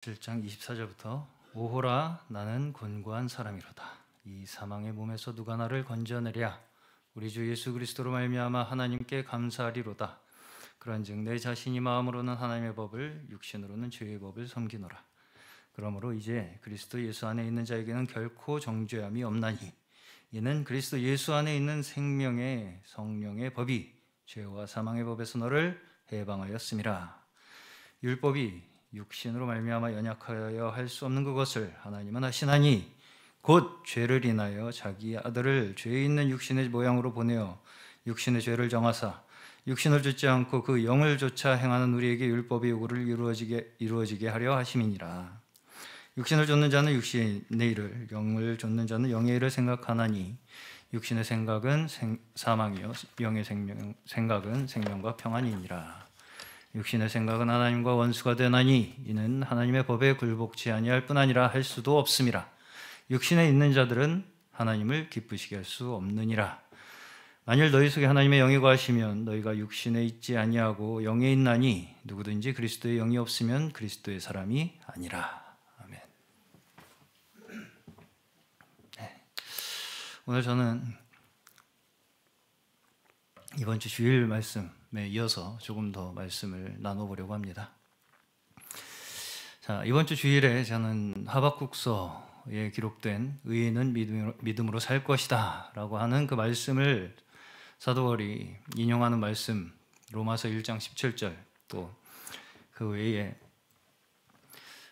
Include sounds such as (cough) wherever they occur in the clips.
7장 24절부터 오호라 나는 곤고한 사람이로다. 이 사망의 몸에서 누가 나를 건져내랴? 우리 주 예수 그리스도로 말미암아 하나님께 감사하리로다. 그런즉 내 자신이 마음으로는 하나님의 법을 육신으로는 죄의 법을 섬기노라. 그러므로 이제 그리스도 예수 안에 있는 자에게는 결코 정죄함이 없나니 이는 그리스도 예수 안에 있는 생명의 성령의 법이 죄와 사망의 법에서 너를 해방하였음이라 율법이 육신으로 말미암아 연약하여 할 수 없는 그것을 하나님은 하시나니 곧 죄를 인하여 자기 아들을 죄 있는 육신의 모양으로 보내어 육신의 죄를 정하사 육신을 좇지 않고 그 영을 조차 행하는 우리에게 율법의 요구를 이루어지게 이루어지게 하려 하심이니라. 육신을 좇는 자는 육신의 일을, 영을 좇는 자는 영의 일을 생각하나니 육신의 생각은 생, 사망이요 영의 생명, 생각은 생명과 평안이니라. 육신의 생각은 하나님과 원수가 되나니 이는 하나님의 법에 굴복치 아니할 뿐 아니라 할 수도 없음이라. 육신에 있는 자들은 하나님을 기쁘시게 할 수 없느니라. 만일 너희 속에 하나님의 영이 거하시면 너희가 육신에 있지 아니하고 영에 있나니 누구든지 그리스도의 영이 없으면 그리스도의 사람이 아니라. 아멘. 네. 오늘 저는 이번 주 주일 말씀 에 이어서 조금 더 말씀을 나눠보려고 합니다. 자, 이번 주 주일에 저는 하박국서에 기록된 의인은 믿음으로 살 것이다 라고 하는 그 말씀을 사도월이 인용하는 말씀 로마서 1장 17절 또 그 외에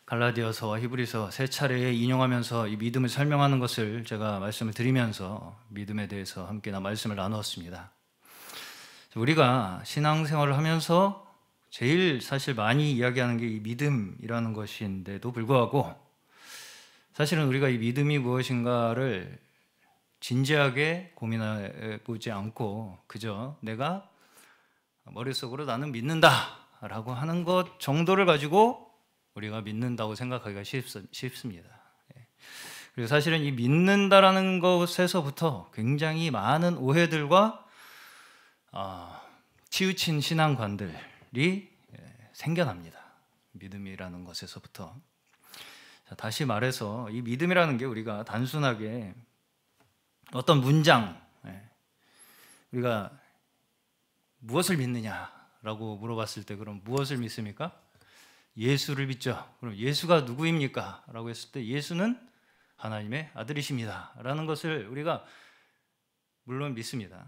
갈라디아서와 히브리서 세 차례에 인용하면서 이 믿음을 설명하는 것을 제가 말씀을 드리면서 믿음에 대해서 함께 말씀을 나누었습니다. 우리가 신앙생활을 하면서 제일 사실 많이 이야기하는 게 이 믿음이라는 것인데도 불구하고 사실은 우리가 이 믿음이 무엇인가를 진지하게 고민해 보지 않고 그저 내가 머릿속으로 나는 믿는다라고 하는 것 정도를 가지고 우리가 믿는다고 생각하기가 쉽습니다. 예. 그리고 사실은 이 믿는다라는 것에서부터 굉장히 많은 오해들과 어, 치우친 신앙관들이 예, 생겨납니다. 믿음이라는 것에서부터. 자, 다시 말해서 이 믿음이라는 게 우리가 단순하게 어떤 문장, 예, 우리가 무엇을 믿느냐라고 물어봤을 때 그럼 무엇을 믿습니까? 예수를 믿죠. 그럼 예수가 누구입니까? 라고 했을 때 예수는 하나님의 아들이십니다. 라는 것을 우리가 물론 믿습니다.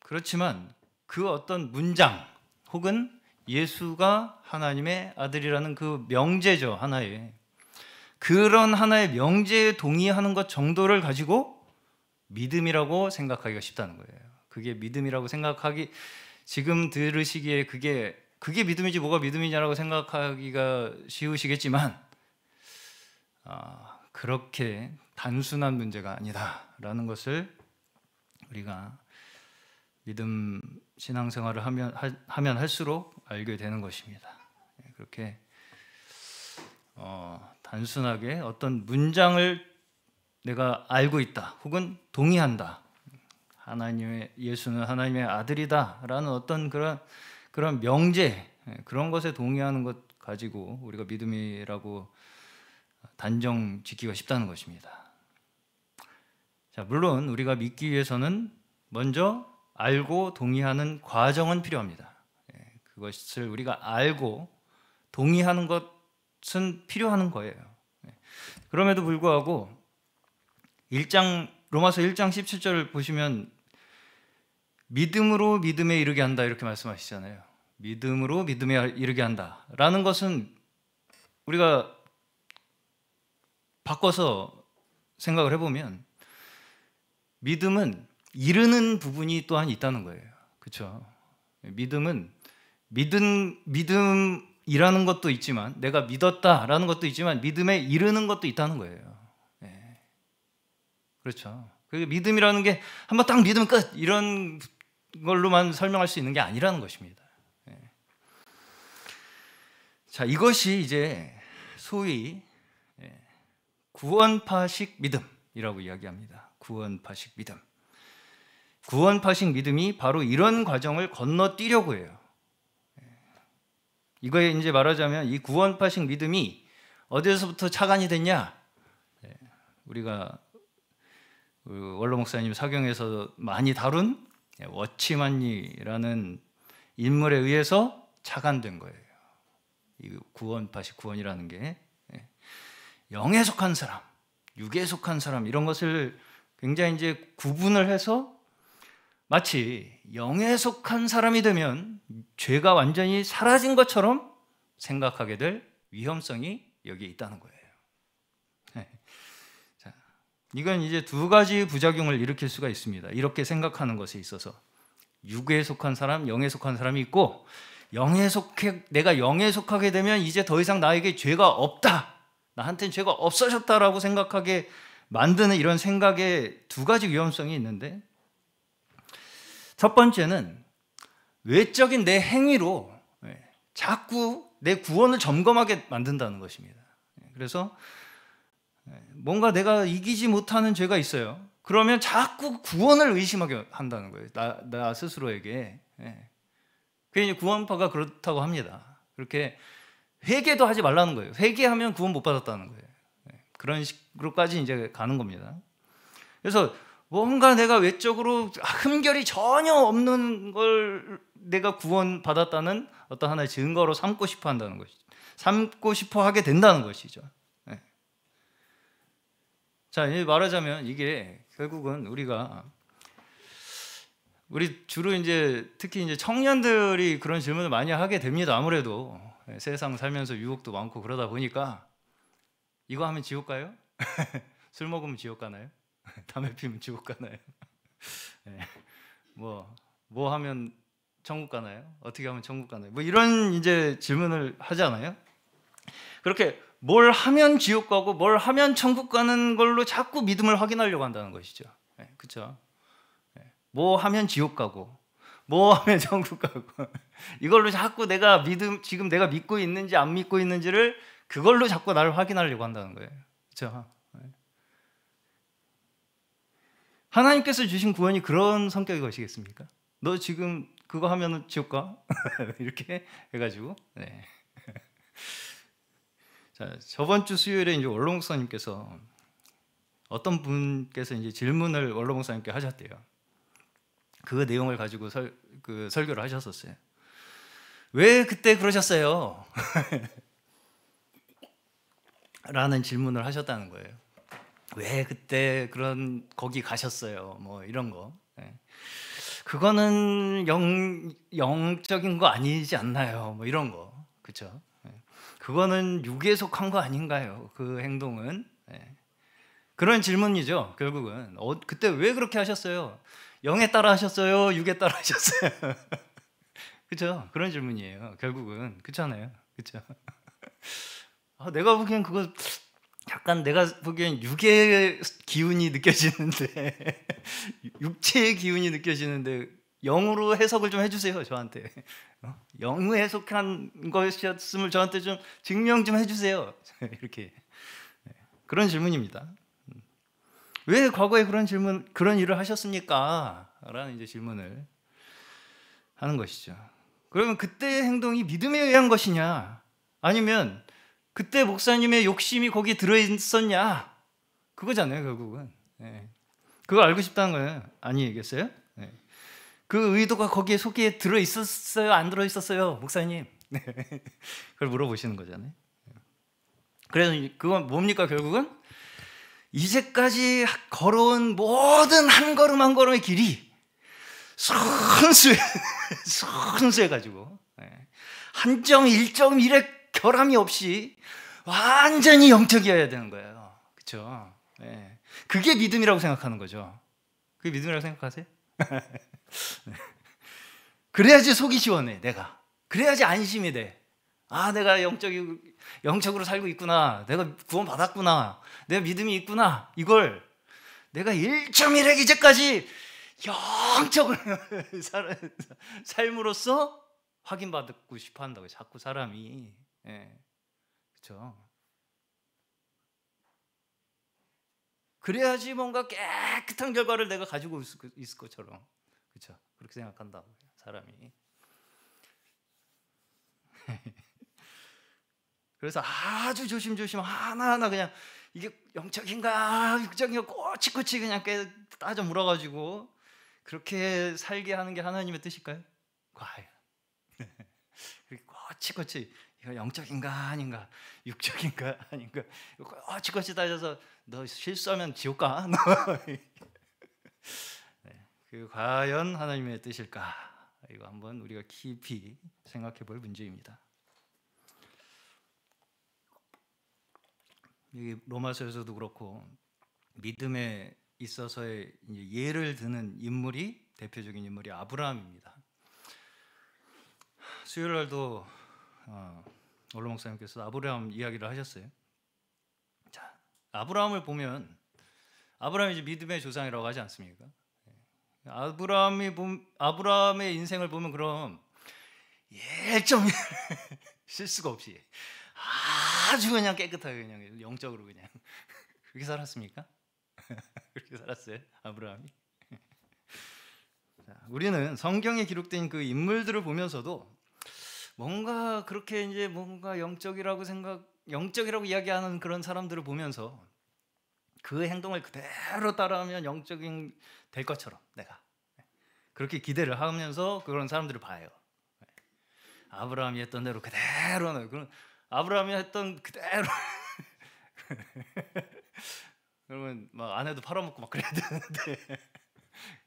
그렇지만 그 어떤 문장 혹은 예수가 하나님의 아들이라는 그 명제죠, 하나의. 그런 하나의 명제에 동의하는 것 정도를 가지고 믿음이라고 생각하기가 쉽다는 거예요. 그게 믿음이라고 생각하기 지금 들으시기에 그게 그게 믿음이지 뭐가 믿음이냐라고 생각하기가 쉬우시겠지만 아, 그렇게 단순한 문제가 아니다라는 것을 우리가 믿음 신앙생활을 하면 하면 할수록 알게 되는 것입니다. 예, 그렇게 어, 단순하게 어떤 문장을 내가 알고 있다, 혹은 동의한다. 하나님의 예수는 하나님의 아들이다라는 어떤 그런 그런 명제 예, 그런 것에 동의하는 것 가지고 우리가 믿음이라고 단정 짓기가 쉽다는 것입니다. 자, 물론 우리가 믿기 위해서는 먼저 알고 동의하는 과정은 필요합니다. 예, 그것을 우리가 알고 동의하는 것은 필요한 거예요. 예, 그럼에도 불구하고 1장 로마서 1장 17절을 보시면 믿음으로 믿음에 이르게 한다 이렇게 말씀하시잖아요. 믿음으로 믿음에 이르게 한다라는 것은 우리가 바꿔서 생각을 해보면 믿음은 이르는 부분이 또한 있다는 거예요. 그렇죠? 믿음은 믿음 믿음이라는 것도 있지만 내가 믿었다라는 것도 있지만 믿음에 이르는 것도 있다는 거예요. 네. 그렇죠. 그 믿음이라는 게 한번 딱 믿으면 끝 이런 걸로만 설명할 수 있는 게 아니라는 것입니다. 네. 자 이것이 이제 소위 예, 구원파식 믿음이라고 이야기합니다. 구원파식 믿음. 구원파식 믿음이 바로 이런 과정을 건너뛰려고 해요. 이거에 이제 말하자면 이 구원파식 믿음이 어디서부터 차관이 됐냐? 예, 우리가 그 원로 목사님 사경에서 많이 다룬 예, 워치만리라는 인물에 의해서 차관된 거예요. 이 구원파시 구원이라는 게 예, 영에 속한 사람, 육에 속한 사람 이런 것을 굉장히 이제 구분을 해서 마치 영에 속한 사람이 되면 죄가 완전히 사라진 것처럼 생각하게 될 위험성이 여기에 있다는 거예요. 네. 자, 이건 이제 두 가지 부작용을 일으킬 수가 있습니다. 이렇게 생각하는 것에 있어서 육에 속한 사람, 영에 속한 사람이 있고 영에 속해 내가 영에 속하게 되면 이제 더 이상 나에게 죄가 없다. 나한테는 죄가 없어졌다라고 생각하게 만드는 이런 생각에 두 가지 위험성이 있는데 첫 번째는 외적인 내 행위로 예, 자꾸 내 구원을 점검하게 만든다는 것입니다. 예, 그래서 예, 뭔가 내가 이기지 못하는 죄가 있어요. 그러면 자꾸 구원을 의심하게 한다는 거예요. 나, 나 스스로에게. 그게 구원파가 그렇다고 합니다. 그렇게 회개도 하지 말라는 거예요. 회개하면 구원 못 받았다는 거예요. 그런 식으로까지 이제 가는 겁니다. 그래서 뭔가 내가 외적으로 흠결이 전혀 없는 걸 내가 구원 받았다는 어떤 하나의 증거로 삼고 싶어 한다는 것이죠. 삼고 싶어 하게 된다는 것이죠. 네. 자, 말하자면 이게 결국은 우리가 우리 주로 이제 특히 이제 청년들이 그런 질문을 많이 하게 됩니다. 아무래도 네, 세상 살면서 유혹도 많고 그러다 보니까 이거 하면 지옥 가요? (laughs) 술 먹으면 지옥 가나요? (laughs) 담배 피면 지옥 가나요? 네. 뭐, 뭐 하면 천국 가나요? 어떻게 하면 천국 가나요? 뭐 이런 이제 질문을 하잖아요. 그렇게 뭘 하면 지옥 가고 뭘 하면 천국 가는 걸로 자꾸 믿음을 확인하려고 한다는 것이죠. 네, 그렇죠? 네. 뭐 하면 지옥 가고 뭐 하면 (laughs) 천국 가고 이걸로 자꾸 내가 믿음 지금 내가 믿고 있는지 안 믿고 있는지를 그걸로 자꾸 나를 확인하려고 한다는 거예요. 그렇죠? 하나님께서 주신 구원이 그런 성격의 것이겠습니까? 너 지금 그거 하면 지옥 가? (laughs) 이렇게 해가지고 네. (laughs) 자 저번 주 수요일에 이제 원로 목사님께서 어떤 분께서 이제 질문을 원로 목사님께 하셨대요. 그 내용을 가지고 설, 그 설교를 하셨었어요. 왜 그때 그러셨어요? (laughs) 라는 질문을 하셨다는 거예요. 왜 그때 그런 거기 가셨어요? 뭐 이런 거. 네. 그거는 영 영적인 거 아니지 않나요? 뭐 이런 거. 그렇죠? 네. 그거는 육에 속한 거 아닌가요? 그 행동은. 네. 그런 질문이죠. 결국은 어, 그때 왜 그렇게 하셨어요? 영에 따라 하셨어요? 육에 따라 하셨어요? (laughs) 그렇죠? 그런 질문이에요. 결국은 그렇잖아요. 그렇죠? (laughs) 아, 내가 보기엔 그거 약간 내가 보기엔 육의 기운이 느껴지는데 (laughs) 육체의 기운이 느껴지는데 영으로 해석을 좀 해주세요 저한테 어? 영으로 해석한 것이었음을 저한테 좀 증명 좀 해주세요 (laughs) 이렇게 네. 그런 질문입니다. 음. 왜 과거에 그런 질문 그런 일을 하셨습니까? 라는 이제 질문을 하는 것이죠. 그러면 그때의 행동이 믿음에 의한 것이냐 아니면 그때 목사님의 욕심이 거기 들어있었냐? 그거잖아요, 결국은. 네. 그거 알고 싶다는 거예요. 아니겠어요? 네. 그 의도가 거기에 속에 들어있었어요? 안 들어있었어요? 목사님. 네. (laughs) 그걸 물어보시는 거잖아요. 그래서 그건 뭡니까, 결국은? 이제까지 걸어온 모든 한 걸음 한 걸음의 길이 순수해, (laughs) 순수해가지고, 한 점, 일점, 일의 결함이 없이 완전히 영적이어야 되는 거예요. 그렇죠? 네. 그게 믿음이라고 생각하는 거죠. 그게 믿음이라고 생각하세요? (laughs) 그래야지 속이 시원해, 내가. 그래야지 안심이 돼. 아, 내가 영적 영적으로 살고 있구나. 내가 구원 받았구나. 내가 믿음이 있구나. 이걸 내가 1.1의 이제까지 영적으로 (laughs) 삶으로써 확인받고 싶어 한다고 자꾸 사람이. 예. 그렇죠? 그래야지 뭔가 깨끗한 결과를 내가 가지고 있을 것처럼 그렇죠? 그렇게 생각한다 사람이. (laughs) 그래서 아주 조심조심 하나하나 그냥 이게 영적인가 육적인가 꼬치꼬치 그냥 따져 물어가지고 그렇게 살게 하는 게 하나님의 뜻일까요? 과연 (laughs) 그렇게 꼬치꼬치 이거 영적인가 아닌가 육적인가 (laughs) 아닌가 꼬치꼬치 따져서 너 실수하면 지옥 가. (laughs) 네, 그 과연 하나님의 뜻일까? 이거 한번 우리가 깊이 생각해 볼 문제입니다. 여기 로마서에서도 그렇고 믿음에 있어서의 예를 드는 인물이 대표적인 인물이 아브라함입니다. 수요일 날도 어, 원로 목사님께서 아브라함 이야기를 하셨어요. 자, 아브라함을 보면 아브라함이 이제 믿음의 조상이라고 하지 않습니까? 아브라함이 아브라함의 인생을 보면 그럼 일점 실수가 (laughs) 없이 아주 그냥 깨끗하게 그냥 영적으로 그냥 (laughs) 그렇게 살았습니까? (laughs) 그렇게 살았어요 아브라함이. 자, 우리는 성경에 기록된 그 인물들을 보면서도 뭔가 그렇게 이제 뭔가 영적이라고 생각, 영적이라고 이야기하는 그런 사람들을 보면서 그 행동을 그대로 따라하면 영적인 될 것처럼 내가. 그렇게 기대를 하면서 그런 사람들을 봐요. 아브라함이 했던 대로 그대로 그런 아브라함이 했던 그대로. (laughs) 그러면 막 아내도 팔아먹고 막 그래야 되는데.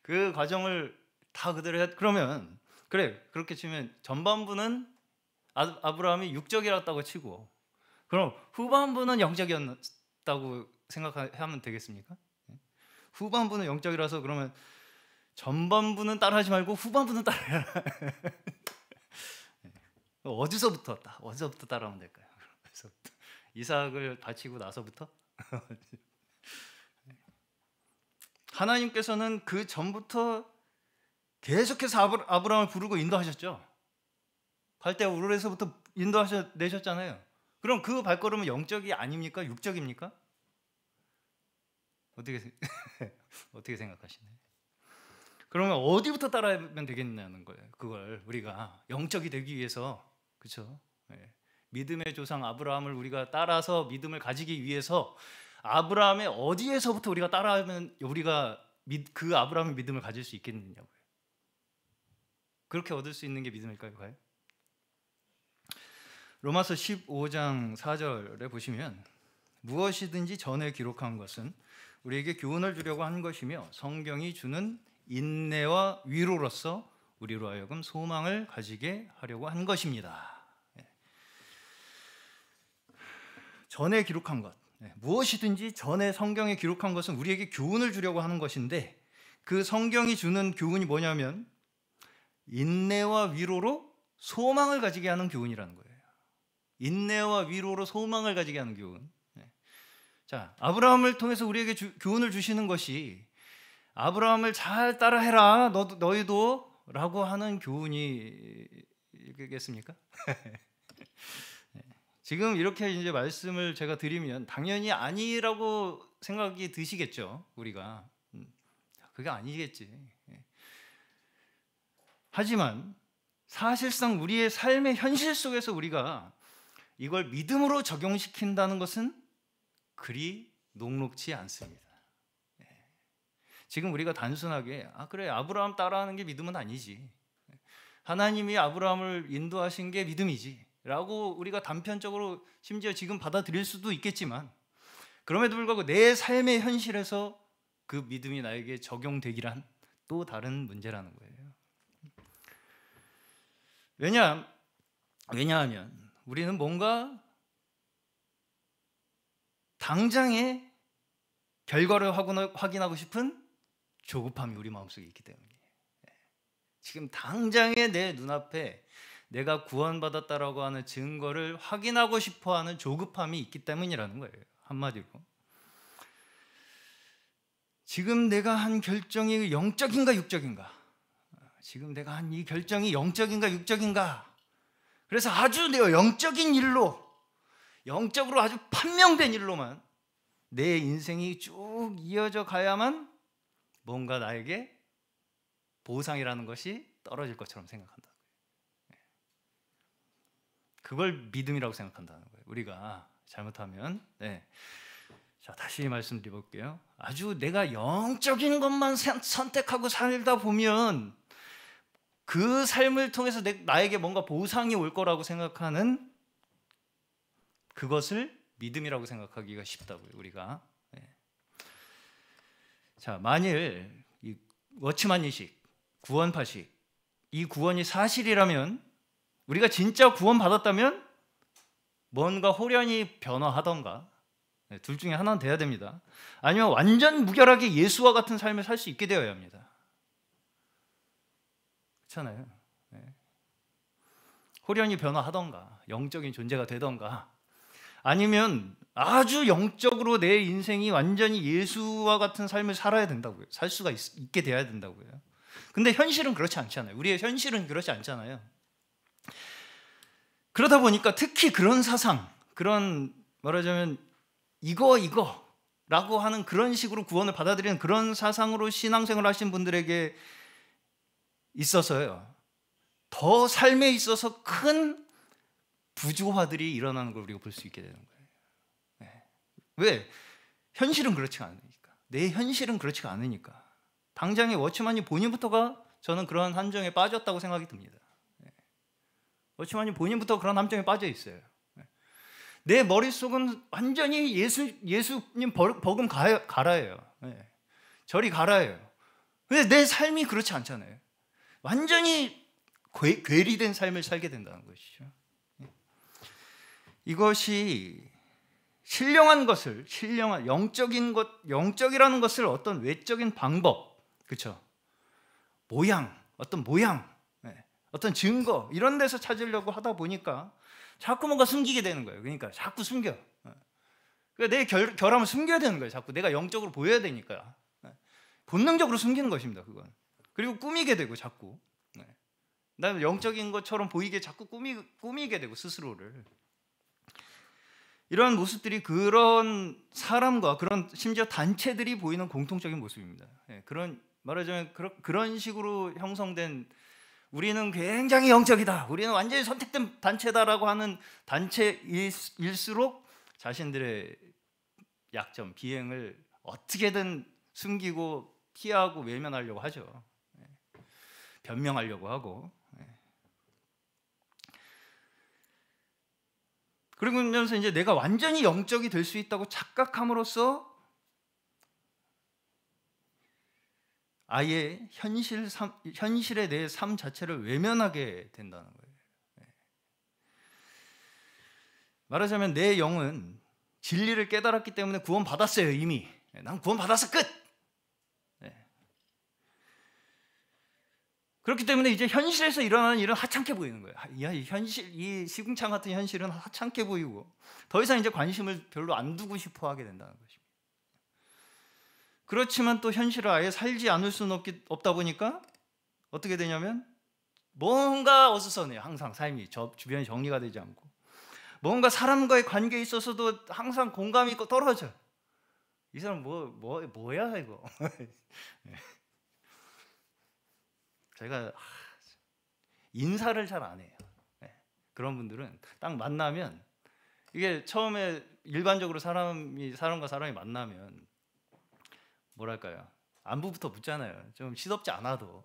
그 과정을 다 그대로 했 그러면 그래 그렇게 치면 전반부는 아, 아브라함이 육적이었다고 치고 그럼 후반부는 영적이었다고 생각하면 되겠습니까? 후반부는 영적이라서 그러면 전반부는 따라하지 말고 후반부는 따라해라. (laughs) 어디서부터 따? 어디서부터 따라하면 될까요? 어디서부터? 이삭을 바치고 나서부터? (laughs) 하나님께서는 그 전부터 계속해서 아브라함을 부르고 인도하셨죠. 갈대 우르에서부터 인도하셔 내셨잖아요. 그럼 그 발걸음은 영적이 아닙니까? 육적입니까? 어떻게 (laughs) 어떻게 생각하시나요? 그러면 어디부터 따라하면 되겠냐는 거예요. 그걸 우리가 영적이 되기 위해서 그렇죠? 네. 믿음의 조상 아브라함을 우리가 따라서 믿음을 가지기 위해서 아브라함의 어디에서부터 우리가 따라하면 우리가 그 아브라함의 믿음을 가질 수 있겠느냐고요. 그렇게 얻을 수 있는 게 믿음일까요, 과연? 로마서 15장 4절에 보시면 무엇이든지 전에 기록한 것은 우리에게 교훈을 주려고 한 것이며 성경이 주는 인내와 위로로서 우리로 하여금 소망을 가지게 하려고 한 것입니다. 예. 전에 기록한 것 예, 무엇이든지 전에 성경에 기록한 것은 우리에게 교훈을 주려고 하는 것인데 그 성경이 주는 교훈이 뭐냐면 인내와 위로로 소망을 가지게 하는 교훈이라는 거예요. 인내와 위로로 소망을 가지게 하는 교훈. 네. 자, 아브라함을 통해서 우리에게 주, 교훈을 주시는 것이 아브라함을 잘 따라해라. 너도 너희도 라고 하는 교훈이겠습니까? (laughs) 네. 지금 이렇게 이제 말씀을 제가 드리면 당연히 아니라고 생각이 드시겠죠. 우리가 음, 그게 아니겠지. 네. 하지만 사실상 우리의 삶의 현실 속에서 우리가 이걸 믿음으로 적용시킨다는 것은 그리 녹록치 않습니다. 예. 지금 우리가 단순하게 아 그래 아브라함 따라하는 게 믿음은 아니지. 하나님이 아브라함을 인도하신 게 믿음이지라고 우리가 단편적으로 심지어 지금 받아들일 수도 있겠지만 그럼에도 불구하고 내 삶의 현실에서 그 믿음이 나에게 적용되기란 또 다른 문제라는 거예요. 왜냐 왜냐하면 우리는 뭔가 당장의 결과를 확인하고 싶은 조급함이 우리 마음속에 있기 때문이에요. 예. 지금 당장에 내 눈앞에 내가 구원받았다라고 하는 증거를 확인하고 싶어 하는 조급함이 있기 때문이라는 거예요. 한마디로. 지금 내가 한 결정이 영적인가 육적인가? 지금 내가 한 이 결정이 영적인가 육적인가? 그래서 아주 내가 영적인 일로 영적으로 아주 판명된 일로만 내 인생이 쭉 이어져 가야만 뭔가 나에게 보상이라는 것이 떨어질 것처럼 생각한다. 그걸 믿음이라고 생각한다는 거예요. 우리가 잘못하면 네. 자 다시 말씀드려볼게요. 아주 내가 영적인 것만 선택하고 살다 보면 그 삶을 통해서 내, 나에게 뭔가 보상이 올 거라고 생각하는 그것을 믿음이라고 생각하기가 쉽다고요. 우리가. 네. 자 만일 이 워치만 이식, 구원파식 이 구원이 사실이라면 우리가 진짜 구원 받았다면 뭔가 호련히 변화하던가 네, 둘 중에 하나는 돼야 됩니다. 아니면 완전 무결하게 예수와 같은 삶을 살 수 있게 되어야 합니다. 그렇잖아요. 네. 호련히 변화하던가 영적인 존재가 되던가 아니면 아주 영적으로 내 인생이 완전히 예수와 같은 삶을 살아야 된다고요. 살 수가 있, 게 돼야 된다고요. 근데 현실은 그렇지 않잖아요. 우리의 현실은 그렇지 않잖아요. 그러다 보니까 특히 그런 사상, 그런 말하자면 이거 이거라고 하는 그런 식으로 구원을 받아들이는 그런 사상으로 신앙생활 하신 분들에게 있어서요. 더 삶에 있어서 큰 부조화들이 일어나는 걸 우리가 볼 수 있게 되는 거예요. 네. 왜? 현실은 그렇지가 않으니까. 내 현실은 그렇지가 않으니까. 당장의 워치만이 본인부터가 저는 그런 함정에 빠졌다고 생각이 듭니다. 워치만이 본인부터 그런 함정에 빠져 있어요. 내 머릿속은 완전히 예수, 예수님 버금 가라예요. 네. 저리 가라예요. 근데 내 삶이 그렇지 않잖아요. 완전히 괴, 괴리된 삶을 살게 된다는 것이죠. 네. 이것이 신령한 것을 신령한 영적인 것 영적이라는 것을 어떤 외적인 방법 그렇죠 모양 어떤 모양 어떤 증거 이런 데서 찾으려고 하다 보니까 자꾸 뭔가 숨기게 되는 거예요. 그러니까 자꾸 숨겨. 어. 그러니까 내 결, 결함을 숨겨야 되는 거예요. 자꾸 내가 영적으로 보여야 되니까 어. 본능적으로 숨기는 것입니다. 그건 그리고 꾸미게 되고 자꾸 네. 나 영적인 것처럼 보이게 자꾸 꾸미, 꾸미게 되고 스스로를 이러한 모습들이 그런 사람과 그런 심지어 단체들이 보이는 공통적인 모습입니다. 네, 그런 말하자면 그런 식으로 형성된 우리는 굉장히 영적이다. 우리는 완전히 선택된 단체다라고 하는 단체일수록 자신들의 약점, 비행을 어떻게든 숨기고 피하고 외면하려고 하죠. 네. 변명하려고 하고. 네. 그러면서 이제 내가 완전히 영적이 될 수 있다고 착각함으로써 아예 현실 삶, 현실에 대해 삶 자체를 외면하게 된다는 거예요. 네. 말하자면 내 영은 진리를 깨달았기 때문에 구원 받았어요 이미. 네, 난 구원 받았어 끝. 그렇기 때문에 이제 현실에서 일어나는 일은 하찮게 보이는 거예요. 야, 이 현실, 이 시궁창 같은 현실은 하찮게 보이고 더 이상 이제 관심을 별로 안 두고 싶어 하게 된다는 것입니다. 그렇지만 또 현실을 아예 살지 않을 수는 없기, 없다 보니까 어떻게 되냐면 뭔가 어수선해요. 항상 삶이 저 주변이 정리가 되지 않고 뭔가 사람과의 관계에 있어서도 항상 공감이 있고 떨어져. 이 사람 뭐, 뭐 뭐야 이거. (laughs) 제가 인사를 잘 안 해요. 네. 그런 분들은 딱 만나면 이게 처음에 일반적으로 사람이 사람과 사람이 만나면 뭐랄까요? 안부부터 묻잖아요. 좀 시덥지 않아도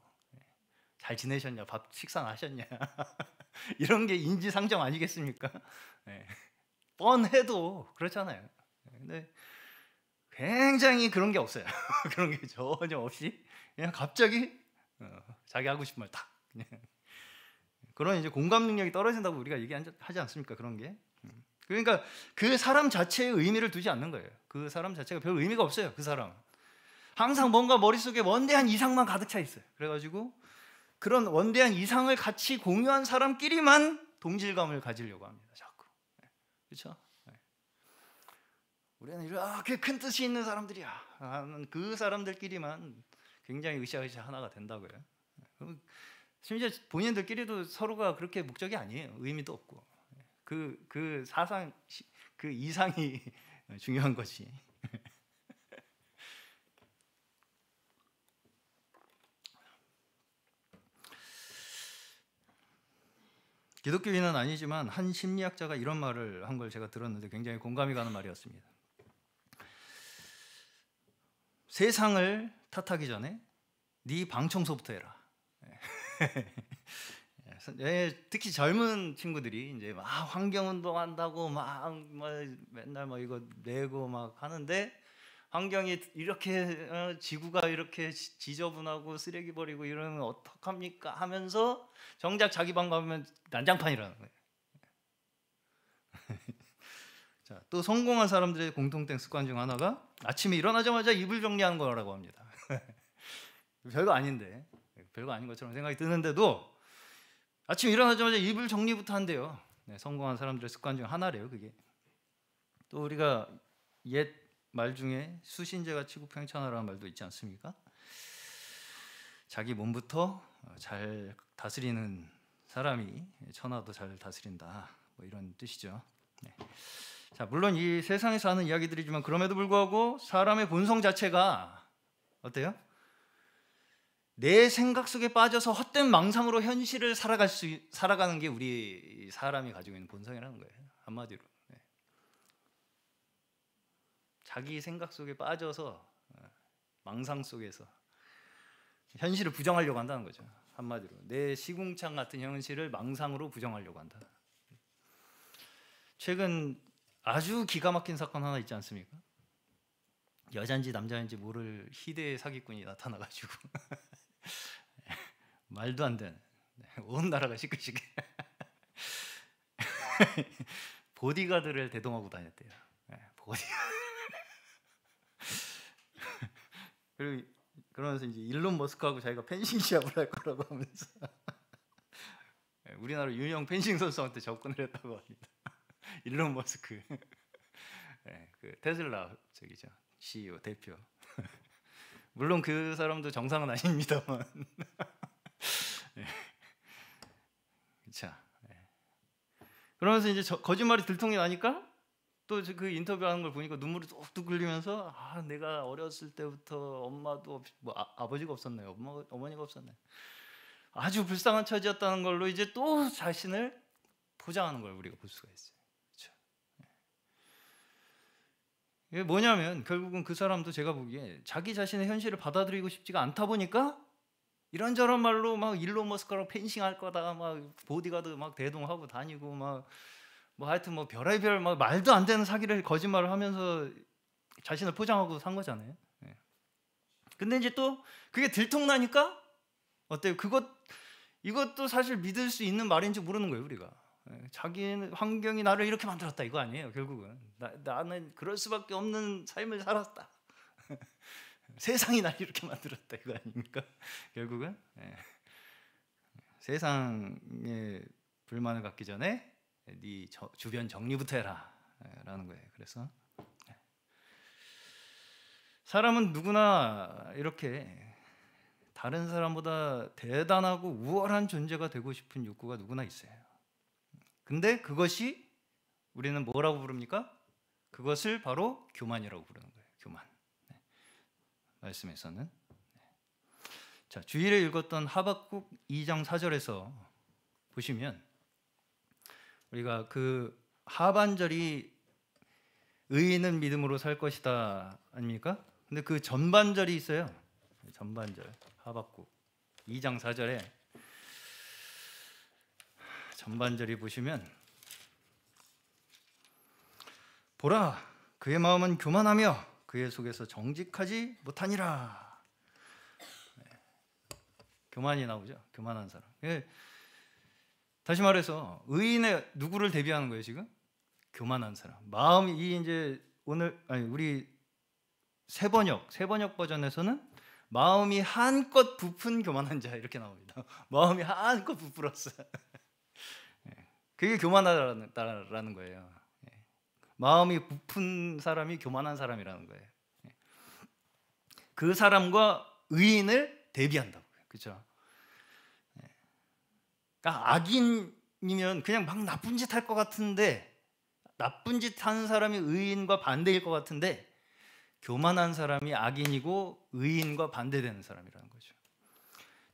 잘 지내셨냐, 밥 식사 하셨냐 (laughs) 이런 게 인지상정 아니겠습니까? 네. 뻔해도 그렇잖아요. 근데 굉장히 그런 게 없어요. (laughs) 그런 게 전혀 없이 그냥 갑자기 어, 자기 하고 싶은 말 딱. (laughs) 그런 이제 공감 능력이 떨어진다고 우리가 얘기하지 않습니까? 그런 게. 음. 그러니까 그 사람 자체의 의미를 두지 않는 거예요. 그 사람 자체가 별 의미가 없어요. 그 사람. 항상 뭔가 머릿속에 원대한 이상만 가득 차 있어요. 그래가지고 그런 원대한 이상을 같이 공유한 사람끼리만 동질감을 가지려고 합니다. 자꾸. 네. 그렇죠? 네. 우리는 이렇게 큰 뜻이 있는 사람들이야. 하는 그 사람들끼리만 굉장히 으쌰으쌰 하나가 된다고요. 네. 심지어 본인들끼리도 서로가 그렇게 목적이 아니에요. 의미도 없고. 그, 그 사상, 그 이상이 (laughs) 중요한 것이. (laughs) 기독교인은 아니지만 한 심리학자가 이런 말을 한 걸 제가 들었는데 굉장히 공감이 가는 말이었습니다. 세상을 탓하기 전에 네 방 청소부터 해라. (laughs) 예, 특히 젊은 친구들이 이제 막 환경 운동한다고 막, 뭐 맨날 뭐 이거 내고 막 하는데 환경이 이렇게 어, 지구가 이렇게 지저분하고 쓰레기 버리고 이러면 어떡합니까 하면서 정작 자기 방 가면 난장판이라는 거예요. 자, 또 성공한 사람들의 공통된 습관 중 하나가 아침에 일어나자마자 이불 정리하는 거라고 합니다. (laughs) 별거 아닌데 별거 아닌 것처럼 생각이 드는데도 아침에 일어나자마자 이불 정리부터 한대요. 네, 성공한 사람들의 습관 중 하나래요. 그게 또 우리가 옛 말 중에 수신제가 치구평천하라는 말도 있지 않습니까? 자기 몸부터 잘 다스리는 사람이 천하도 잘 다스린다. 뭐 이런 뜻이죠. 네. 자, 물론 이 세상에서 하는 이야기들이지만 그럼에도 불구하고 사람의 본성 자체가 어때요? 내 생각 속에 빠져서 헛된 망상으로 현실을 살아갈 수 살아가는 게 우리 사람이 가지고 있는 본성이라는 거예요. 한마디로. 네. 자기 생각 속에 빠져서 어, 망상 속에서 현실을 부정하려고 한다는 거죠. 한마디로 내 시궁창 같은 현실을 망상으로 부정하려고 한다. 최근 아주 기가 막힌 사건 하나 있지 않습니까? 여잔지 남자인지 모를 희대의 사기꾼이 나타나가지고 (laughs) 말도 안 되는 네, 온 나라가 시끌시끌 (laughs) 보디가드를 대동하고 다녔대요. 네, 보디 (laughs) 그리고 그러면서 이제 일론 머스크하고 자기가 펜싱 시합을 할 거라고 하면서 네, 우리나라 유명 펜싱 선수한테 접근을 했다고 합니다. (laughs) 일론 머스크, (laughs) 네, 그 테슬라 저기죠 CEO 대표. (laughs) 물론 그 사람도 정상은 아닙니다만. 네. 자, 네. 그러면서 이제 저, 거짓말이 들통이 나니까 또 그 인터뷰하는 걸 보니까 눈물이 뚝뚝 흘리면서 아 내가 어렸을 때부터 엄마도 뭐 아, 버지가 없었네요, 엄마 어머니가 없었네. 아주 불쌍한 처지였다는 걸로 이제 또 자신을 포장하는 걸 우리가 볼 수가 있어요. 그렇죠? 이게 뭐냐면 결국은 그 사람도 제가 보기에 자기 자신의 현실을 받아들이고 싶지가 않다 보니까 이런저런 말로 막 일론 머스크랑 펜싱할 거다 막 보디가드 막 대동하고 다니고 막 뭐 하여튼 뭐 별의별 막 말도 안 되는 사기를 거짓말을 하면서 자신을 포장하고 산 거잖아요. 예. 근데 이제 또 그게 들통나니까 어때요? 그것 이것도 사실 믿을 수 있는 말인지 모르는 거예요 우리가. 예. 자기 환경이 나를 이렇게 만들었다 이거 아니에요 결국은 나, 나는 그럴 수밖에 없는 삶을 살았다. (laughs) 세상이 날 이렇게 만들었다 이거 아닙니까? (laughs) 결국은 예. 세상에 불만을 갖기 전에 네 주변 정리부터 해라라는 거예요. 그래서 예. 사람은 누구나 이렇게 다른 사람보다 대단하고 우월한 존재가 되고 싶은 욕구가 누구나 있어요. 근데 그것이 우리는 뭐라고 부릅니까? 그것을 바로 교만이라고 부르는 거예요. 교만. 말씀에서는 자 주일에 읽었던 하박국 2장 4절에서 보시면 우리가 그 하반절이 의인은 믿음으로 살 것이다 아닙니까? 근데 그 전반절이 있어요. 전반절 하박국 2장 4절에 전반절이 보시면 보라 그의 마음은 교만하며 그의 속에서 정직하지 못하니라. 네. 교만이 나오죠. 교만한 사람. 예. 다시 말해서 의인의 누구를 대비하는 거예요 지금? 교만한 사람. 마음이 이제 오늘 아니 우리 세 번역 세 번역 버전에서는 마음이 한껏 부푼 교만한 자 이렇게 나옵니다. (laughs) 마음이 한껏 부풀었어. 예. 그게 교만하다라는 거예요. 마음이 부푼 사람이 교만한 사람이라는 거예요. 예. 그 사람과 의인을 대비한다고요. 그렇죠? 그러니까 악인이면 그냥 막 나쁜 짓 할 것 같은데 나쁜 짓 하는 사람이 의인과 반대일 것 같은데 교만한 사람이 악인이고 의인과 반대되는 사람이라는 거죠.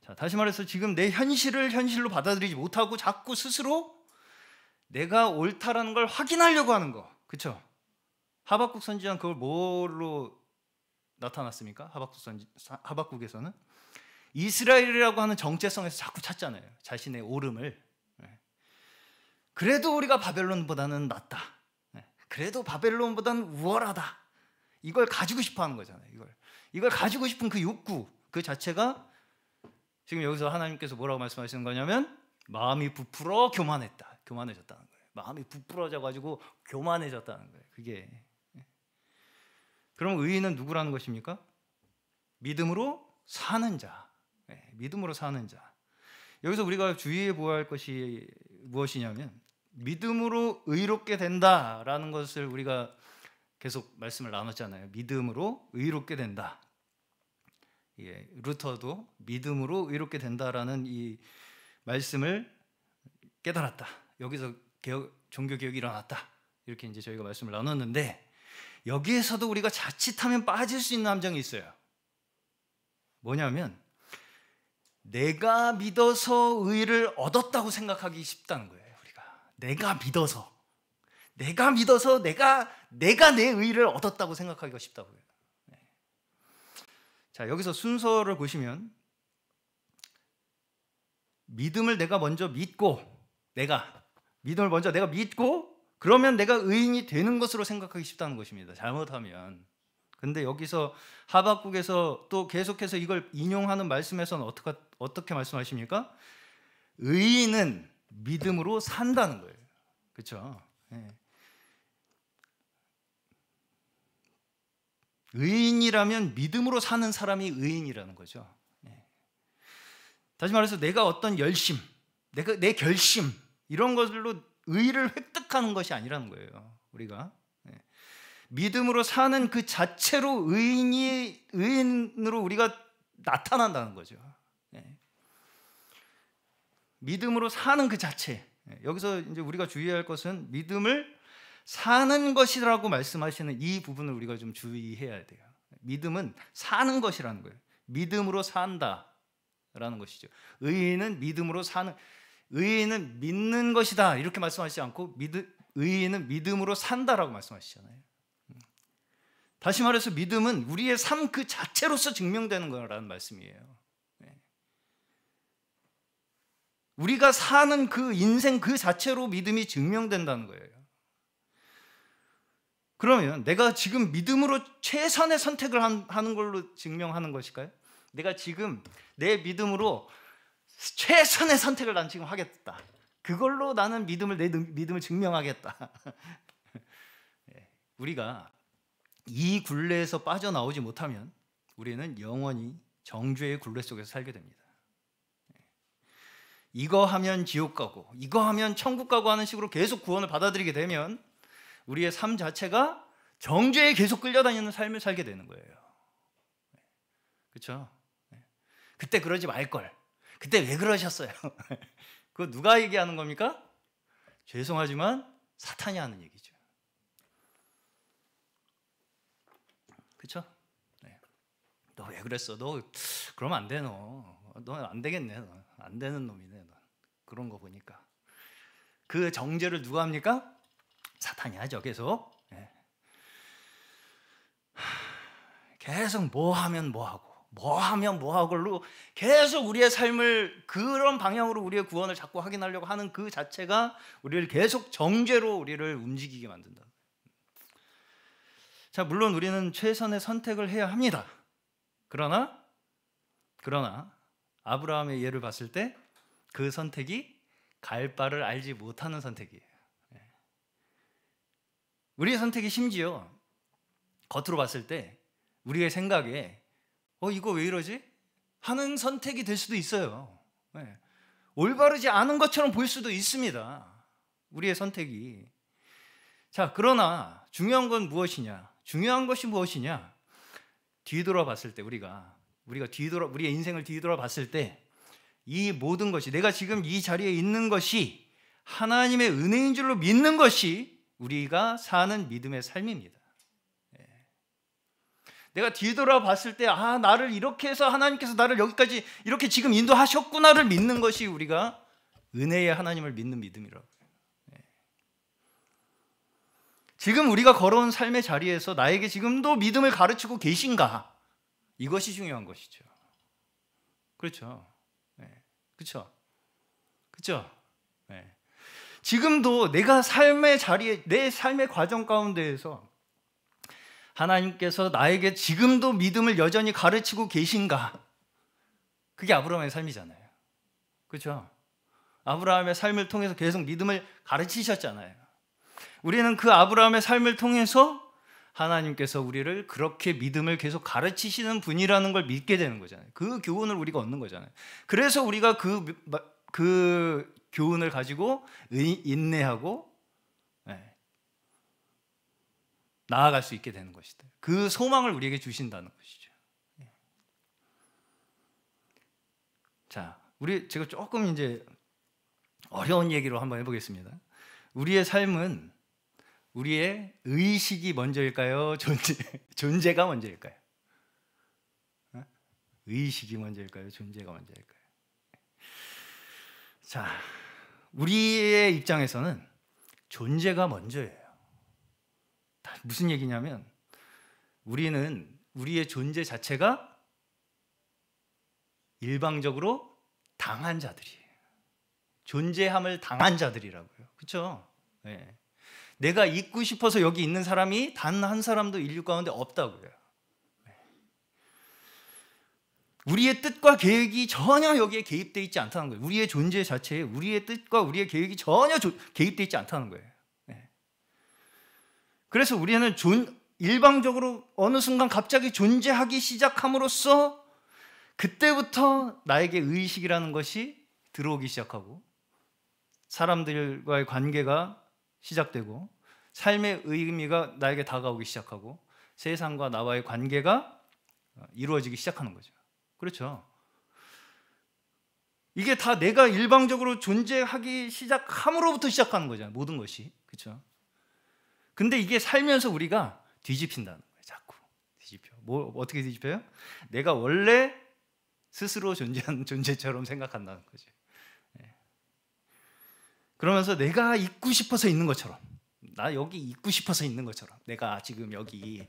자, 다시 말해서 지금 내 현실을 현실로 받아들이지 못하고 자꾸 스스로 내가 옳다라는 걸 확인하려고 하는 거. 그렇죠? 하박국 선지자는 그걸 뭘로 나타났습니까? 하박국 선지 하박국에서는 이스라엘이라고 하는 정체성에서 자꾸 찾잖아요. 자신의 옳음을. 예. 그래도 우리가 바벨론보다는 낫다. 예. 그래도 바벨론보다는 우월하다. 이걸 가지고 싶어 하는 거잖아요. 이걸. 이걸 가지고 싶은 그 욕구 그 자체가 지금 여기서 하나님께서 뭐라고 말씀하시는 거냐면 마음이 부풀어 교만했다. 교만해졌다는 거예요. 마음이 부풀어져 가지고 교만해졌다는 거예요. 그게 그럼 의인은 누구라는 것입니까? 믿음으로 사는 자. 네, 믿음으로 사는 자. 여기서 우리가 주의해 보아야 할 것이 무엇이냐면 믿음으로 의롭게 된다라는 것을 우리가 계속 말씀을 나눴잖아요. 믿음으로 의롭게 된다. 예, 루터도 믿음으로 의롭게 된다라는 이 말씀을 깨달았다. 여기서 개혁, 종교 개혁이 일어났다. 이렇게 이제 저희가 말씀을 나눴는데 여기에서도 우리가 자칫하면 빠질 수 있는 함정이 있어요. 뭐냐면 내가 믿어서 의를 얻었다고 생각하기 쉽다는 거예요. 우리가 내가 믿어서 내가 믿어서 내가 내가 내 의를 얻었다고 생각하기가 쉽다고요. 네. 자 여기서 순서를 보시면 믿음을 내가 먼저 믿고 내가 믿음을 먼저 내가 믿고 그러면 내가 의인이 되는 것으로 생각하기 쉽다는 것입니다. 잘못하면. 근데 여기서 하박국에서 또 계속해서 이걸 인용하는 말씀에서는 어떻게 어떻게 말씀하십니까? 의인은 믿음으로 산다는 거예요. 그렇죠? 네. 의인이라면 믿음으로 사는 사람이 의인이라는 거죠. 네. 다시 말해서 내가 어떤 열심, 내가 내 결심 이런 것들로 의를 획득하는 것이 아니라는 거예요. 우리가 네. 믿음으로 사는 그 자체로 의인이 의인으로 우리가 나타난다는 거죠. 네. 믿음으로 사는 그 자체. 네. 여기서 이제 우리가 주의할 것은 믿음을 사는 것이라고 말씀하시는 이 부분을 우리가 좀 주의해야 돼요. 믿음은 사는 것이라는 거예요. 믿음으로 산다라는 것이죠. 의인은 믿음으로 사는 의인은 믿는 것이다 이렇게 말씀하시지 않고 믿, 의인은 믿음으로 산다라고 말씀하시잖아요. 다시 말해서 믿음은 우리의 삶 그 자체로서 증명되는 거라는 말씀이에요. 네. 우리가 사는 그 인생 그 자체로 믿음이 증명된다는 거예요. 그러면 내가 지금 믿음으로 최선의 선택을 하는 걸로 증명하는 것일까요? 내가 지금 내 믿음으로 최선의 선택을 난 지금 하겠다. 그걸로 나는 믿음을 내 믿음을 증명하겠다. (laughs) 예, 우리가 이 굴레에서 빠져나오지 못하면 우리는 영원히 정죄의 굴레 속에서 살게 됩니다. 예, 이거 하면 지옥 가고 이거 하면 천국 가고 하는 식으로 계속 구원을 받아들이게 되면 우리의 삶 자체가 정죄에 계속 끌려다니는 삶을 살게 되는 거예요. 예, 그렇죠? 그때 그러지 말 걸. 그때 왜 그러셨어요? (laughs) 그거 누가 얘기하는 겁니까? 죄송하지만 사탄이 하는 얘기죠. 그렇죠? 네. 너왜 그랬어? 너 그러면 안 돼, 너. 너 안 되겠네. 너. 안 되는 놈이네. 너. 그런 거 보니까. 그 정죄를 누가 합니까? 사탄이 하죠, 계속. 네. 계속 뭐 하면 뭐 하고. 뭐 하면 뭐 하고로 계속 우리의 삶을 그런 방향으로 우리의 구원을 자꾸 확인하려고 하는 그 자체가 우리를 계속 정죄로 우리를 움직이게 만든다. 자, 물론 우리는 최선의 선택을 해야 합니다. 그러나 그러나 아브라함의 예를 봤을 때 그 선택이 갈 바를 알지 못하는 선택이에요. 예. 우리의 선택이 심지어 겉으로 봤을 때 우리의 생각에 어 이거 왜 이러지? 하는 선택이 될 수도 있어요. 네. 올바르지 않은 것처럼 보일 수도 있습니다. 우리의 선택이. 자, 그러나 중요한 건 무엇이냐? 중요한 것이 무엇이냐? 뒤돌아 봤을 때 우리가 우리가 뒤돌아 우리의 인생을 뒤돌아 봤을 때 이 모든 것이 내가 지금 이 자리에 있는 것이 하나님의 은혜인 줄로 믿는 것이 우리가 사는 믿음의 삶입니다. 내가 뒤돌아 봤을 때, 아, 나를 이렇게 해서 하나님께서 나를 여기까지 이렇게 지금 인도하셨구나를 믿는 것이 우리가 은혜의 하나님을 믿는 믿음이라고. 네. 지금 우리가 걸어온 삶의 자리에서 나에게 지금도 믿음을 가르치고 계신가? 이것이 중요한 것이죠. 그렇죠. 네. 그렇죠. 그렇죠. 네. 지금도 내가 삶의 자리에 내 삶의 과정 가운데에서 하나님께서 나에게 지금도 믿음을 여전히 가르치고 계신가? 그게 아브라함의 삶이잖아요. 그렇죠? 아브라함의 삶을 통해서 계속 믿음을 가르치셨잖아요. 우리는 그 아브라함의 삶을 통해서 하나님께서 우리를 그렇게 믿음을 계속 가르치시는 분이라는 걸 믿게 되는 거잖아요. 그 교훈을 우리가 얻는 거잖아요. 그래서 우리가 그, 그 교훈을 가지고 인내하고 네, 나아갈 수 있게 되는 것이다. 그 소망을 우리에게 주신다는 것이죠. 네. 자, 우리 제가 조금 이제 어려운 얘기로 한번 해보겠습니다. 우리의 삶은 우리의 의식이 먼저일까요? 존재, (laughs) 존재가 먼저일까요? 어? 의식이 먼저일까요? 존재가 먼저일까요? 자, 우리의 입장에서는 존재가 먼저예요. 무슨 얘기냐면 우리는 우리의 존재 자체가 일방적으로 당한 자들이에요. 존재함을 당한 자들이라고요. 그렇죠? 네. 내가 있고 싶어서 여기 있는 사람이 단 한 사람도 인류 가운데 없다고요. 네. 우리의 뜻과 계획이 전혀 여기에 개입되어 있지 않다는 거예요. 우리의 존재 자체에 우리의 뜻과 우리의 계획이 전혀 개입되어 있지 않다는 거예요. 네. 그래서 우리는 존, 일방적으로 어느 순간 갑자기 존재하기 시작함으로써 그때부터 나에게 의식이라는 것이 들어오기 시작하고 사람들과의 관계가 시작되고 삶의 의미가 나에게 다가오기 시작하고 세상과 나와의 관계가 이루어지기 시작하는 거죠. 그렇죠. 이게 다 내가 일방적으로 존재하기 시작함으로부터 시작하는 거잖아요. 모든 것이. 그렇죠. 근데 이게 살면서 우리가 뒤집힌다는 거예요. 자꾸 뒤집혀. 뭐 어떻게 뒤집혀요? 내가 원래 스스로 존재한 (laughs) 존재처럼 생각한다는 거죠. 그러면서 내가 있고 싶어서 있는 것처럼 나 여기 있고 싶어서 있는 것처럼 내가 지금 여기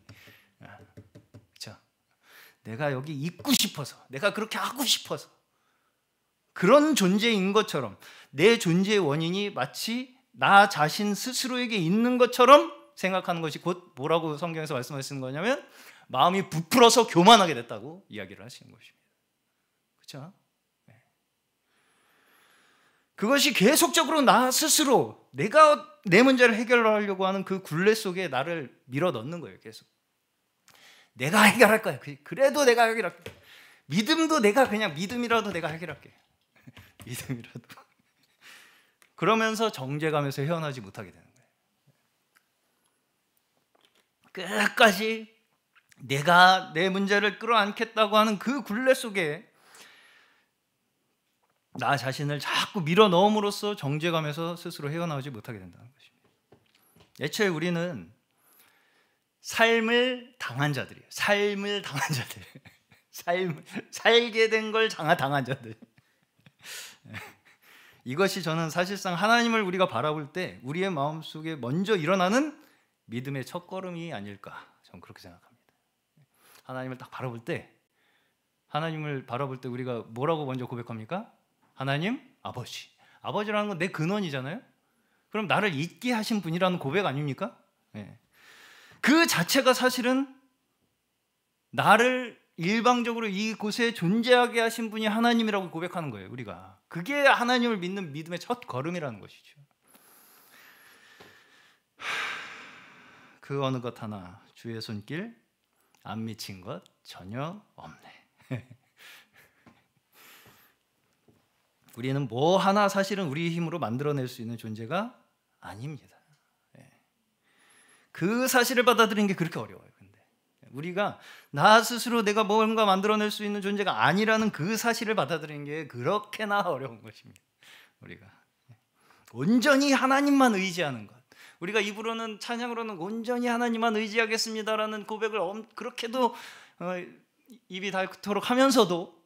그렇죠? 내가 여기 있고 싶어서 내가 그렇게 하고 싶어서 그런 존재인 것처럼 내 존재의 원인이 마치 나 자신 스스로에게 있는 것처럼 생각하는 것이 곧 뭐라고 성경에서 말씀하시는 거냐면 마음이 부풀어서 교만하게 됐다고 이야기를 하시는 것입니다. 그렇죠? 그것이 계속적으로 나 스스로 내가 내 문제를 해결하려고 하는 그 굴레 속에 나를 밀어 넣는 거예요, 계속. 내가 해결할 거야. 그, 그래도 내가 해결할게. 믿음도 내가 그냥 믿음이라도 내가 해결할게. (laughs) 믿음이라도. 그러면서 정죄감에서 헤어나지 못하게 되는 거예요. 끝까지 내가 내 문제를 끌어안겠다고 하는 그 굴레 속에 나 자신을 자꾸 밀어 넣음으로써 정죄감에서 스스로 헤어나오지 못하게 된다는 것입니다. 애초에 우리는 삶을 당한 자들이에요. 삶을 당한 자들. (laughs) 삶 살게 된 걸 당한 자들. 이것이 저는 사실상 하나님을 우리가 바라볼 때 우리의 마음 속에 먼저 일어나는 믿음의 첫걸음이 아닐까. 저는 그렇게 생각합니다. 하나님을 딱 바라볼 때 하나님을 바라볼 때 우리가 뭐라고 먼저 고백합니까? 하나님 아버지. 아버지라는 건 내 근원이잖아요. 그럼 나를 잊게 하신 분이라는 고백 아닙니까? 네. 그 자체가 사실은 나를 일방적으로 이곳에 존재하게 하신 분이 하나님이라고 고백하는 거예요, 우리가. 그게 하나님을 믿는 믿음의 첫 걸음이라는 것이죠. 그 어느 것 하나 주의 손길 안 미친 것 전혀 없네. (laughs) 우리는 뭐 하나 사실은 우리 힘으로 만들어낼 수 있는 존재가 아닙니다. 예. 그 사실을 받아들이는 게 그렇게 어려워요. 우리가 나 스스로 내가 뭔가 만들어낼 수 있는 존재가 아니라는 그 사실을 받아들이는 게 그렇게나 어려운 것입니다. 우리가 온전히 하나님만 의지하는 것. 우리가 입으로는 찬양으로는 온전히 하나님만 의지하겠습니다라는 고백을 그렇게도 어, 입이 닳도록 하면서도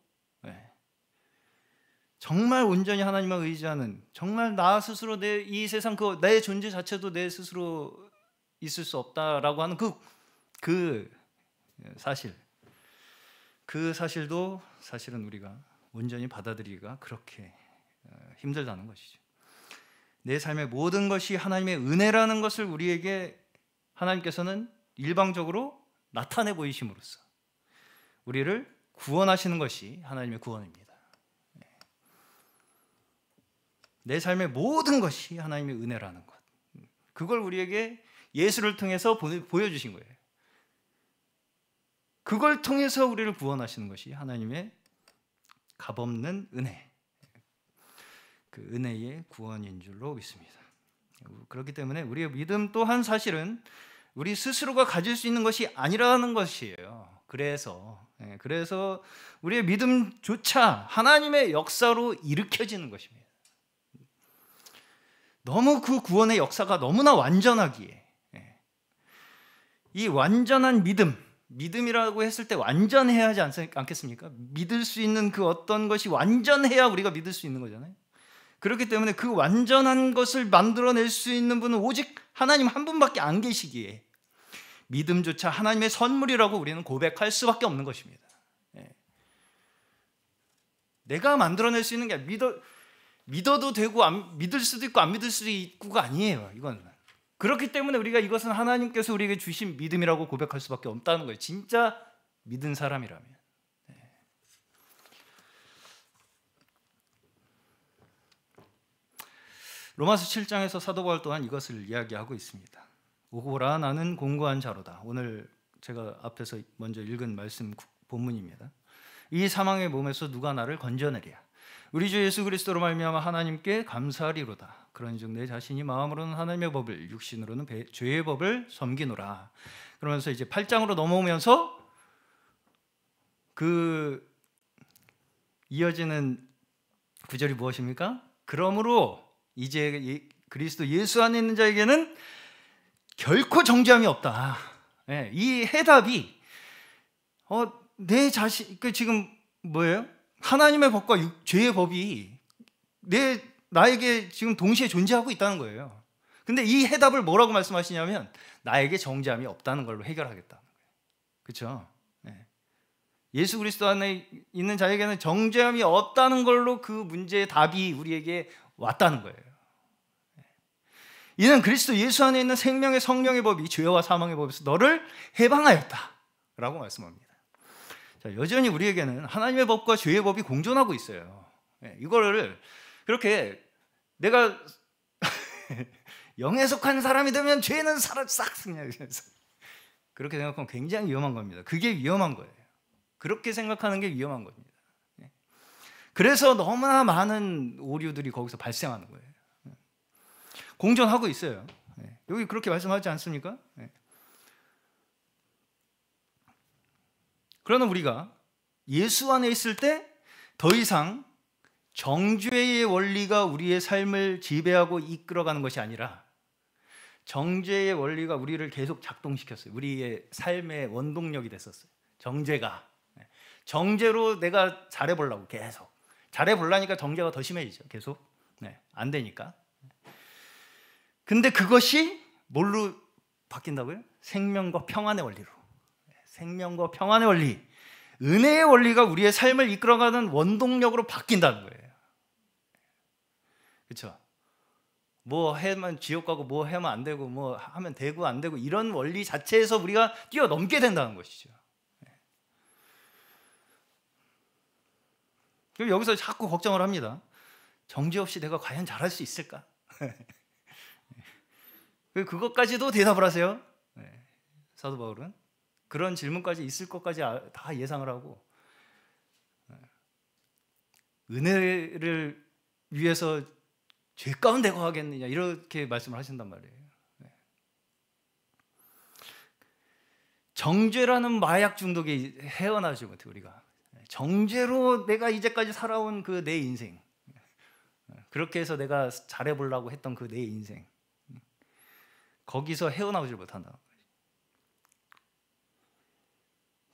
정말 온전히 하나님만 의지하는 정말 나 스스로 내 이 세상 그 내 존재 자체도 내 스스로 있을 수 없다라고 하는 그, 그 사실 그 사실도 사실은 우리가 온전히 받아들이기가 그렇게 어, 힘들다는 것이죠. 내 삶의 모든 것이 하나님의 은혜라는 것을 우리에게 하나님께서는 일방적으로 나타내 보이심으로써 우리를 구원하시는 것이 하나님의 구원입니다. 네. 내 삶의 모든 것이 하나님의 은혜라는 것. 그걸 우리에게 예수를 통해서 보여주신 거예요. 그걸 통해서 우리를 구원하시는 것이 하나님의 값없는 은혜. 그 은혜의 구원인 줄로 믿습니다. 그렇기 때문에 우리의 믿음 또한 사실은 우리 스스로가 가질 수 있는 것이 아니라는 것이에요. 그래서 예, 그래서 우리의 믿음조차 하나님의 역사로 일으켜지는 것입니다. 너무 그 구원의 역사가 너무나 완전하기에 예, 이 완전한 믿음, 믿음이라고 했을 때 완전해야 하지 않겠습니까? 믿을 수 있는 그 어떤 것이 완전해야 우리가 믿을 수 있는 거잖아요. 그렇기 때문에 그 완전한 것을 만들어낼 수 있는 분은 오직 하나님 한 분밖에 안 계시기에 믿음조차 하나님의 선물이라고 우리는 고백할 수밖에 없는 것입니다. 예. 내가 만들어낼 수 있는 게 믿어 믿어도 되고 안, 믿을 수도 있고 안 믿을 수도 있고가 아니에요. 이건 그렇기 때문에 우리가 이것은 하나님께서 우리에게 주신 믿음이라고 고백할 수밖에 없다는 거예요. 진짜 믿은 사람이라면. 네. 로마서 7장에서 사도 바울 또한 이것을 이야기하고 있습니다. 오호라 나는 공고한 자로다. 오늘 제가 앞에서 먼저 읽은 말씀 본문입니다. 이 사망의 몸에서 누가 나를 건져내랴. 우리 주 예수 그리스도로 말미암아 하나님께 감사하리로다. 그런즉 내 자신이 마음으로는 하나님의 법을 육신으로는 죄의 법을 섬기노라. 그러면서 이제 8장으로 넘어오면서 그 이어지는 구절이 무엇입니까? 그러므로 이제 그리스도 예수 안에 있는 자에게는 결코 정죄함이 없다. 네, 이 해답이 어, 내 자신 그 지금 뭐예요? 하나님의 법과 죄의 법이 내 나에게 지금 동시에 존재하고 있다는 거예요. 근데 이 해답을 뭐라고 말씀하시냐면 나에게 정죄함이 없다는 걸로 해결하겠다는 거예요. 그렇죠? 네. 예수 그리스도 안에 있는 자에게는 정죄함이 없다는 걸로 그 문제의 답이 우리에게 왔다는 거예요. 네. 이는 그리스도 예수 안에 있는 생명의 성령의 법이 죄와 사망의 법에서 너를 해방하였다라고 말씀합니다. 자, 여전히 우리에게는 하나님의 법과 죄의 법이 공존하고 있어요. 네, 이거를 그렇게 내가 (laughs) 영에 속한 사람이 되면 죄는 싹 승리하 그렇게 생각하면 굉장히 위험한 겁니다. 그게 위험한 거예요. 그렇게 생각하는 게 위험한 겁니다. 네. 그래서 너무나 많은 오류들이 거기서 발생하는 거예요. 네. 공존하고 있어요. 여기 그렇게 말씀하지 않습니까? 그러나 우리가 예수 안에 있을 때 더 이상 정죄의 원리가 우리의 삶을 지배하고 이끌어가는 것이 아니라 정죄의 원리가 우리를 계속 작동시켰어요. 우리의 삶의 원동력이 됐었어요. 정죄가 네. 정죄로 내가 잘해보려고 계속 잘해보려니까 정죄가 더 심해지죠. 계속 네, 안 되니까. 근데 그것이 뭘로 바뀐다고요? 생명과 평안의 원리로. 생명과 평안의 원리, 은혜의 원리가 우리의 삶을 이끌어가는 원동력으로 바뀐다는 거예요. 그렇죠? 뭐 해만 지옥 가고 뭐 하면 안 되고 뭐 하면 되고 안 되고 이런 원리 자체에서 우리가 뛰어넘게 된다는 것이죠. 그럼 여기서 자꾸 걱정을 합니다. 정죄 없이 내가 과연 잘할 수 있을까? (laughs) 그것까지도 대답을 하세요. 네. 사도 바울은 그런 질문까지 있을 것까지 아, 다 예상을 하고 은혜를 위해서 죄 가운데 거하겠느냐? 이렇게 말씀을 하신단 말이에요. 네. 정죄라는 마약 중독에 헤어나지 못해 우리가. 정죄로 내가 이제까지 살아온 그 내 인생. 그렇게 해서 내가 잘해보려고 했던 그 내 인생. 거기서 헤어나오질 못한다.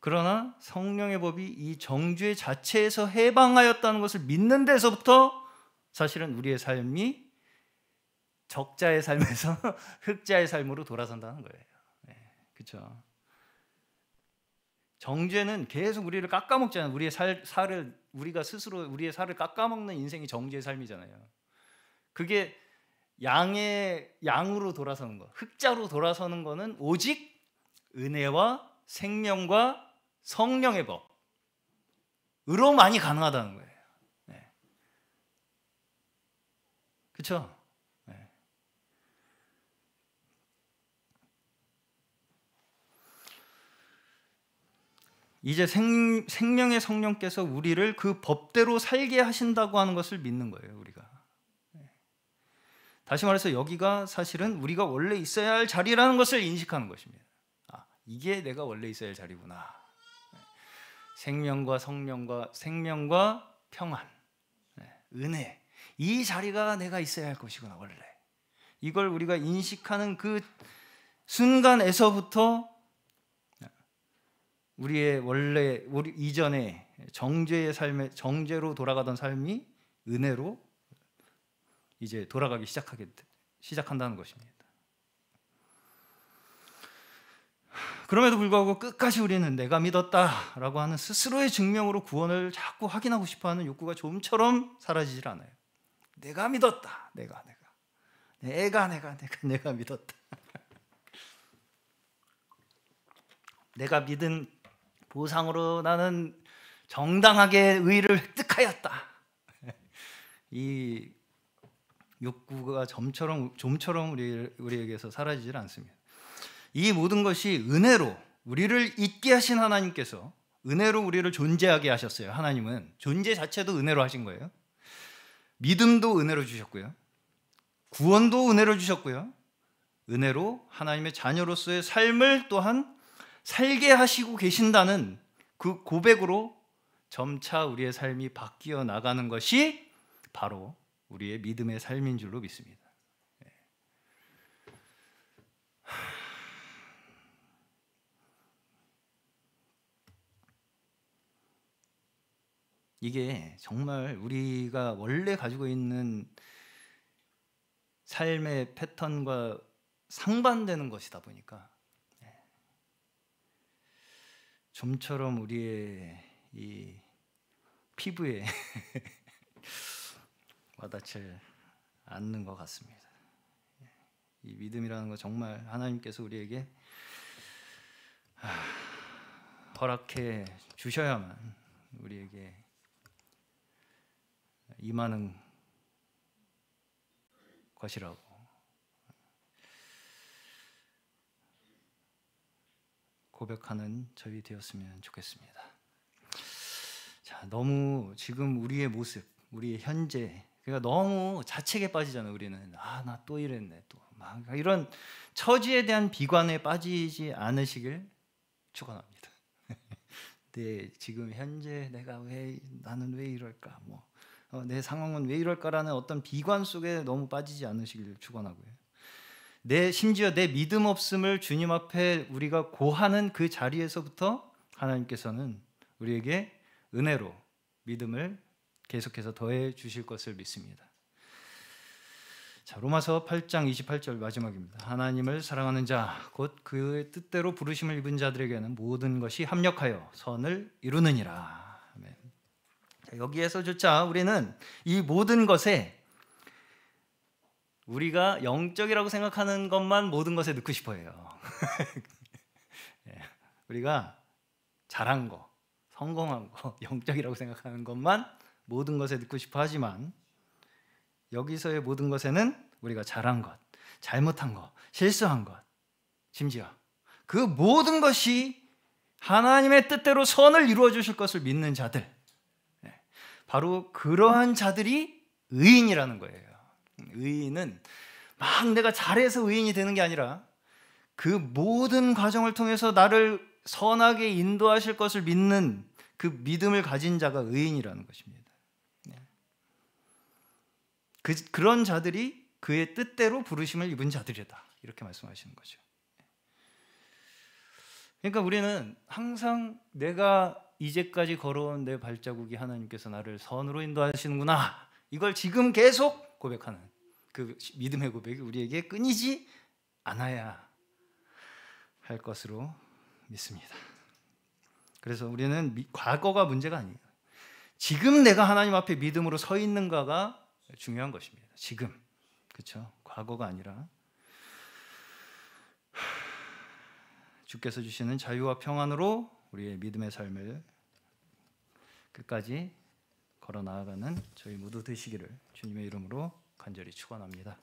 그러나 성령의 법이 이 정죄 자체에서 해방하였다는 것을 믿는 데서부터 사실은 우리의 삶이 적자의 삶에서 (laughs) 흑자의 삶으로 돌아선다는 거예요. 네, 그렇죠. 정죄는 계속 우리를 깎아먹잖아요. 우리의 살, 살을 우리가 스스로 우리의 살을 깎아먹는 인생이 정죄의 삶이잖아요. 그게 양의 양으로 돌아서는 거, 흑자로 돌아서는 거는 오직 은혜와 생명과 성령의 법으로 많이 가능하다는 거예요. 네. 그렇죠? 네. 이제 생, 생명의 성령께서 우리를 그 법대로 살게 하신다고 하는 것을 믿는 거예요, 우리가. 네. 다시 말해서 여기가 사실은 우리가 원래 있어야 할 자리라는 것을 인식하는 것입니다. 아, 이게 내가 원래 있어야 할 자리구나. 네. 생명과 성령과 생명과 평안, 네. 은혜 이 자리가 내가 있어야 할 것이구나 원래. 이걸 우리가 인식하는 그 순간에서부터 우리의 원래 우리 이전에 정죄의 삶에 정죄로 돌아가던 삶이 은혜로 이제 돌아가기 시작하게 시작한다는 것입니다. 그럼에도 불구하고 끝까지 우리는 내가 믿었다라고 하는 스스로의 증명으로 구원을 자꾸 확인하고 싶어하는 욕구가 좀처럼 사라지질 않아요. 내가 믿었다. 내가 내가 내가 내가 내가 (laughs) 내가 믿었다. 내가 믿은 보상으로 나는 정당하게 의를 획득하였다. 이 욕구가 점처럼 좀처럼 우리 우리에게서 사라지질 않습니다. 이 모든 것이 은혜로 우리를 있게 하신 하나님께서 은혜로 우리를 존재하게 하셨어요. 하나님은 존재 자체도 은혜로 하신 거예요. 믿음도 은혜로 주셨고요. 구원도 은혜로 주셨고요. 은혜로 하나님의 자녀로서의 삶을 또한 살게 하시고 계신다는 그 고백으로 점차 우리의 삶이 바뀌어 나가는 것이 바로 우리의 믿음의 삶인 줄로 믿습니다. 이게 정말 우리가 원래 가지고 있는 삶의 패턴과 상반되는 것이다 보니까 좀처럼 우리의 이 피부에 (laughs) 와닿지 않는 것 같습니다. 이 믿음이라는 거 정말 하나님께서 우리에게 허락해 주셔야만 우리에게 임하는 것이라고 고백하는 저희 되었으면 좋겠습니다. 자, 너무 지금 우리의 모습, 우리의 현재, 그러니까 너무 자책에 빠지잖아요. 우리는 아, 나 또 이랬네, 또 막 이런 처지에 대한 비관에 빠지지 않으시길 축원합니다. (laughs) 네, 지금 현재 내가 왜 나는 왜 이럴까, 뭐 내 어, 상황은 왜 이럴까라는 어떤 비관 속에 너무 빠지지 않으시길 축원하고요. 내 심지어 내 믿음 없음을 주님 앞에 우리가 고하는 그 자리에서부터 하나님께서는 우리에게 은혜로 믿음을 계속해서 더해 주실 것을 믿습니다. 자, 로마서 8장 28절 마지막입니다. 하나님을 사랑하는 자, 곧 그의 뜻대로 부르심을 입은 자들에게는 모든 것이 합력하여 선을 이루느니라. 여기에서조차 우리는 이 모든 것에 우리가 영적이라고 생각하는 것만 모든 것에 넣고 싶어해요. (laughs) 예, 우리가 잘한 거, 성공한 거, (laughs) 영적이라고 생각하는 것만 모든 것에 넣고 싶어 하지만 여기서의 모든 것에는 우리가 잘한 것, 잘못한 것, 실수한 것, 심지어 그 모든 것이 하나님의 뜻대로 선을 이루어 주실 것을 믿는 자들, 예, 바로 그러한 자들이 의인이라는 거예요. 의인은 막 내가 잘해서 의인이 되는 게 아니라 그 모든 과정을 통해서 나를 선하게 인도하실 것을 믿는 그 믿음을 가진 자가 의인이라는 것입니다. 네. 그, 그런 자들이 그의 뜻대로 부르심을 입은 자들이다. 이렇게 말씀하시는 거죠. 그러니까 우리는 항상 내가 이제까지 걸어온 내 발자국이 하나님께서 나를 선으로 인도하시는구나. 이걸 지금 계속 고백하는 그 믿음의 고백이 우리에게 끊이지 않아야 할 것으로 믿습니다. 그래서 우리는 미, 과거가 문제가 아니에요. 지금 내가 하나님 앞에 믿음으로 서 있는가가 중요한 것입니다. 지금 그렇죠? 과거가 아니라 주께서 주시는 자유와 평안으로 우리의 믿음의 삶을 끝까지 걸어 나아가는 저희 모두 되시기를 주님의 이름으로 간절히 축원합니다.